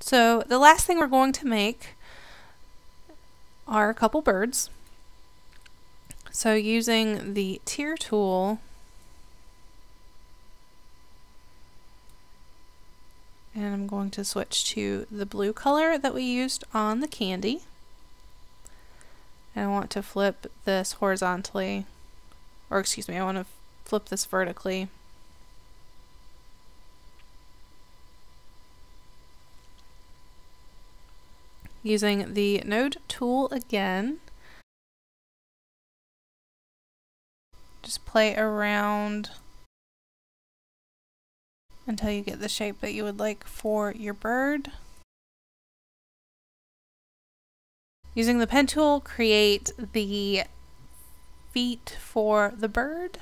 So the last thing we're going to make are a couple birds. So using the tear tool, and I'm going to switch to the blue color that we used on the candy. And I want to flip this horizontally, or excuse me, I want to flip this vertically. Using the node tool again, just play around until you get the shape that you would like for your bird. Using the pen tool, create the feet for the bird.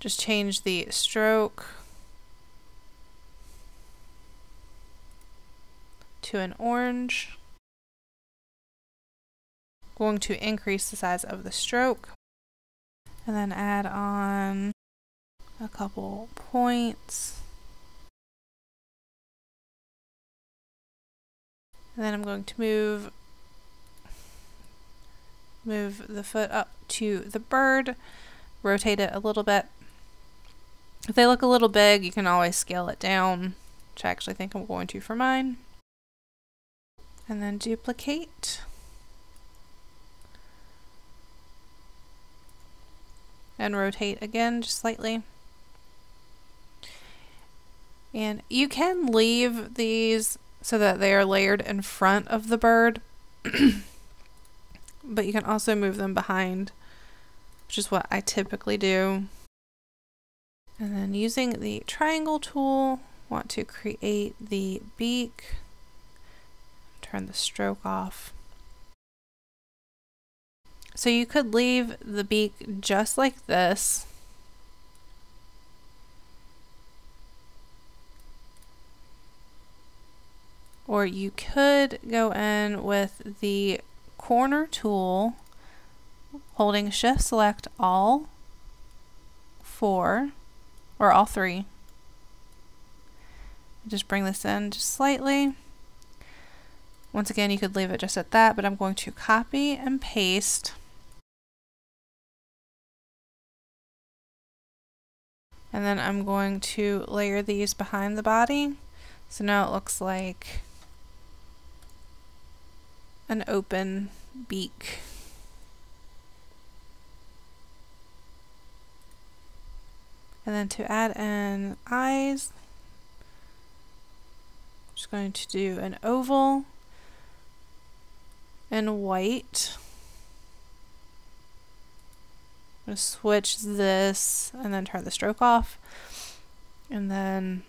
Just change the stroke to an orange. Going to increase the size of the stroke and then add on a couple points. And then I'm going to move move the foot up to the bird, rotate it a little bit. If they look a little big, you can always scale it down, which I actually think I'm going to for mine. And then duplicate. And rotate again, just slightly. And you can leave these so that they are layered in front of the bird. but you can also move them behind, which is what I typically do. And then using the triangle tool, want to create the beak, turn the stroke off. So you could leave the beak just like this. Or you could go in with the corner tool, holding shift select all four, or all three. Just bring this in just slightly. Once again, you could leave it just at that, but I'm going to copy and paste. And then I'm going to layer these behind the body. So now it looks like an open beak. And then to add in eyes, I'm just going to do an oval and white. Going to switch this and then turn the stroke off. And then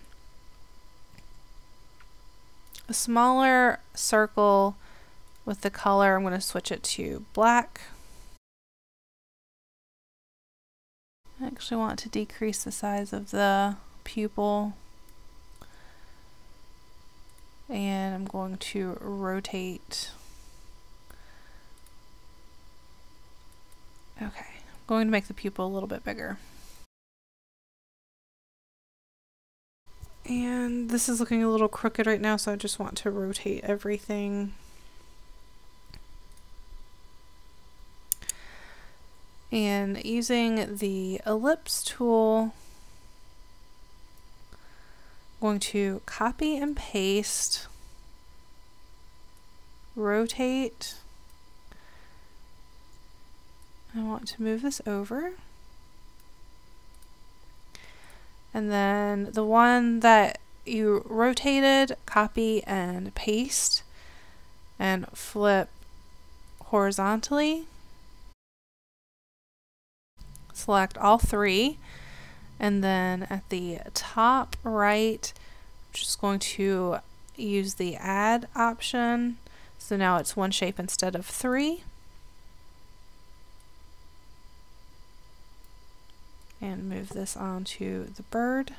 a smaller circle with the color, I'm going to switch it to black. I actually want to decrease the size of the pupil. And I'm going to rotate. Okay, going to make the pupil a little bit bigger. And this is looking a little crooked right now, so I just want to rotate everything. And using the ellipse tool, I'm going to copy and paste, rotate. I want to move this over. And then the one that you rotated, copy and paste and flip horizontally. Select all three. And then at the top right I'm just going to use the add option. So now it's one shape instead of three and move this onto the bird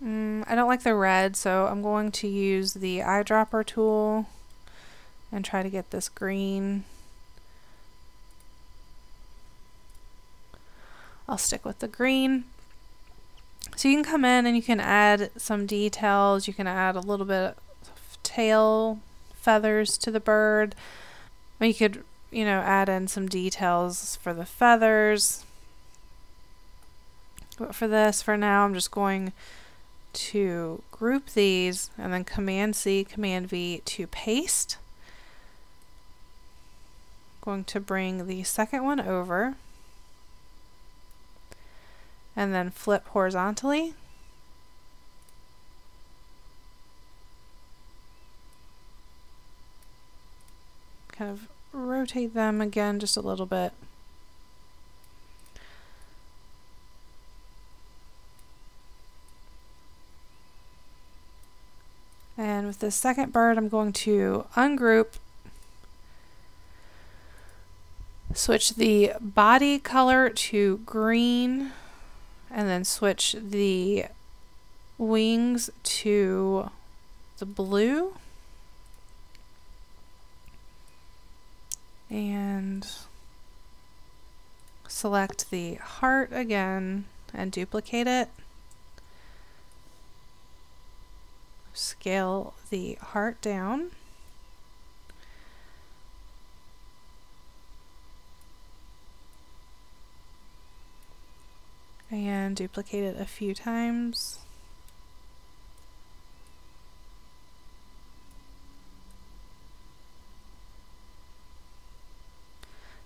mm, I don't like the red so I'm going to use the eyedropper tool and try to get this green I'll stick with the green. So you can come in and you can add some details. You can add a little bit of tail feathers to the bird. You could, you know, add in some details for the feathers. But for this, for now, I'm just going to group these and then Command C, Command V to paste. Going to bring the second one over and then flip horizontally. Kind of rotate them again just a little bit. And with the second bird, I'm going to ungroup, switch the body color to green, and then switch the wings to the blue. And select the heart again and duplicate it. Scale the heart down. And duplicate it a few times.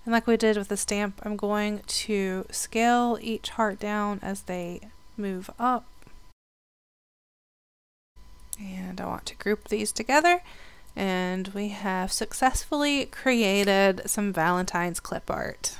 And like we did with the stamp, I'm going to scale each heart down as they move up. And I want to group these together. And we have successfully created some Valentine's clip art.